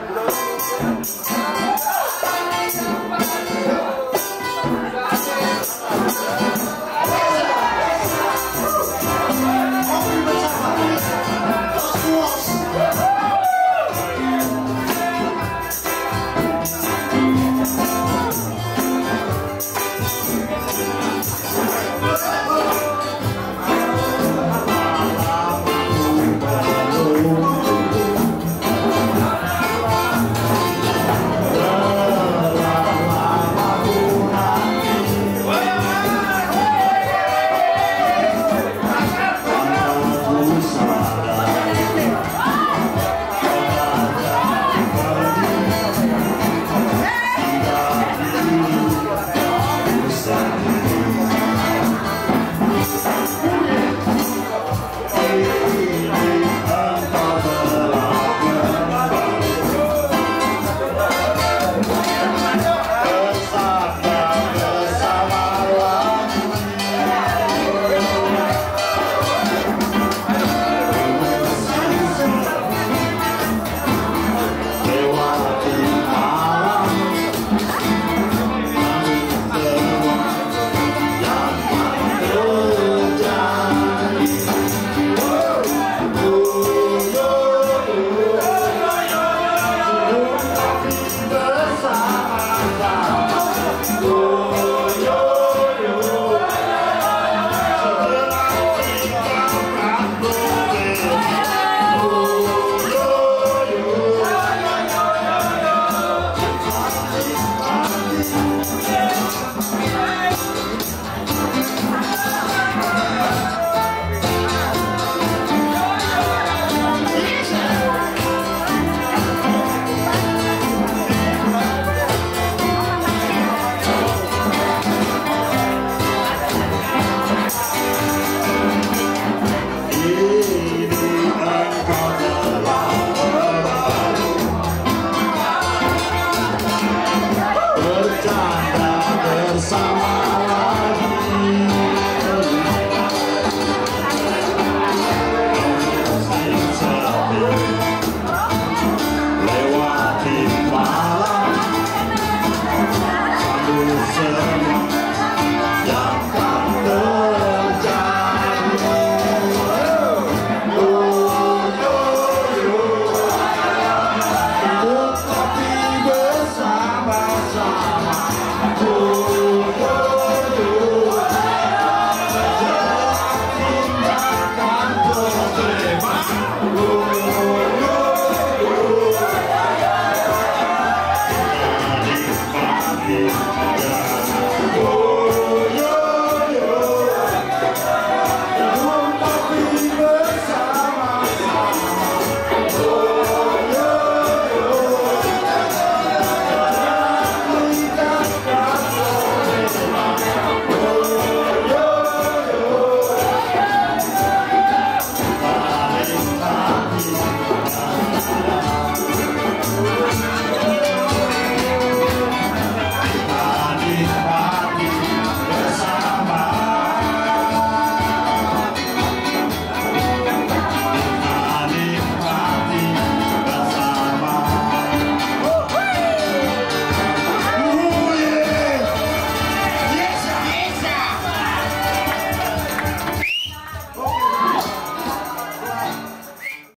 I'm love you.